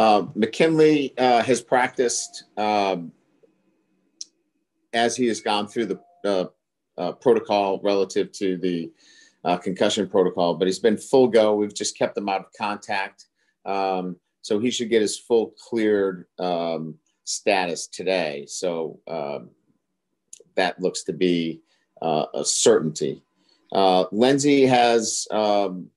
Uh, McKinley uh, has practiced um, as he has gone through the uh, protocol relative to the uh, concussion protocol, but he's been full go. We've just kept him out of contact. Um, so he should get his full cleared um, status today. So um, that looks to be uh, a certainty. Uh, Lenzy has um,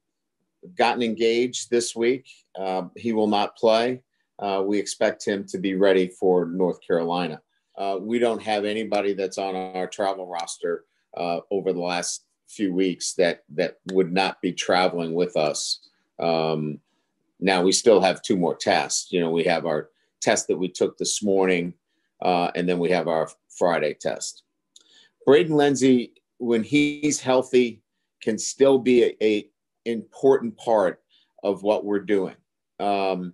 gotten engaged this week. Uh, he will not play. Uh, we expect him to be ready for North Carolina. Uh, we don't have anybody that's on our travel roster uh, over the last few weeks that that would not be traveling with us. Um, now we still have two more tests. You know, we have our test that we took this morning, uh, and then we have our Friday test. Braden Lenzy, when he's healthy, can still be a, a important part of what we're doing. Um,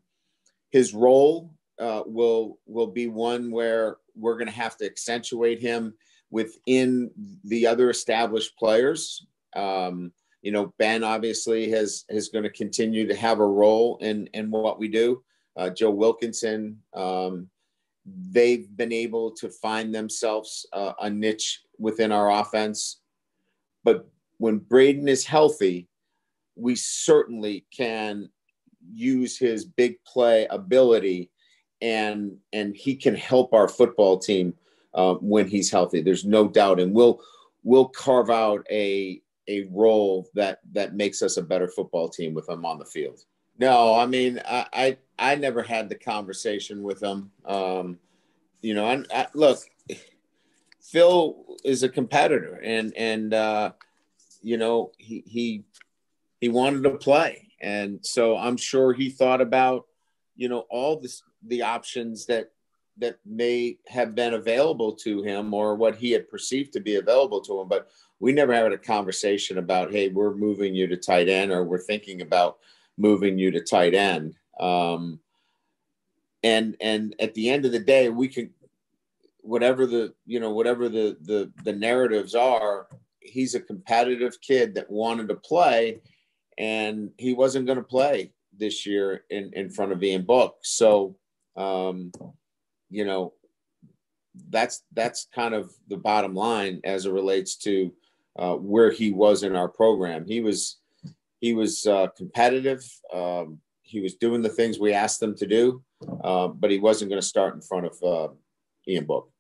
his role uh, will will be one where we're going to have to accentuate him within the other established players. Um, you know, Ben obviously has is going to continue to have a role in in what we do. Uh, Joe Wilkinson, um, they've been able to find themselves uh, a niche within our offense. But when Braden is healthy, we certainly can use his big play ability and and he can help our football team uh, when he's healthy. There's no doubt, and we'll we'll carve out a a role that that makes us a better football team with him on the field. No, I mean I I, I never had the conversation with him. Um, you know, I, I, look, Phil is a competitor, and and uh, you know he he he wanted to play, and so I'm sure he thought about you know all this the options that that may have been available to him or what he had perceived to be available to him. But we never had a conversation about hey we're moving you to tight end or we're thinking about moving you to tight end. Um, and and at the end of the day we can whatever the you know whatever the the the narratives are he's a competitive kid that wanted to play and he wasn't going to play this year in in front of Ian Book so um, you know, that's that's kind of the bottom line as it relates to uh, where he was in our program. He was he was uh, competitive. Um, he was doing the things we asked him to do, uh, but he wasn't going to start in front of uh, Ian Book.